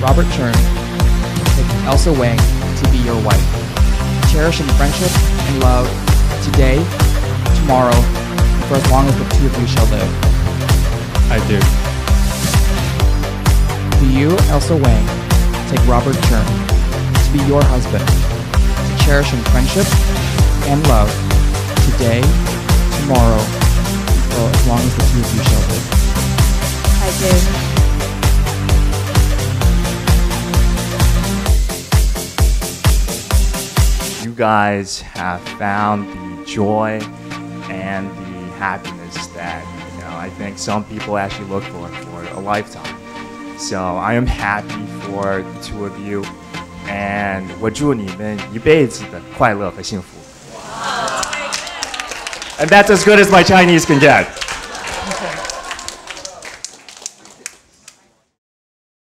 Robert Chern, take Elsa Wang to be your wife, cherishing friendship and love today, tomorrow, and for as long as the two of you shall live. I do. Do you, Elsa Wang, take Robert Chern to be your husband, to cherish in friendship and love today, tomorrow, guys have found the joy and the happiness that you know I think some people actually look for for a lifetime. So I am happy for the two of you, and 我祝你们一辈子的快乐和幸福。And that's as good as my Chinese can get.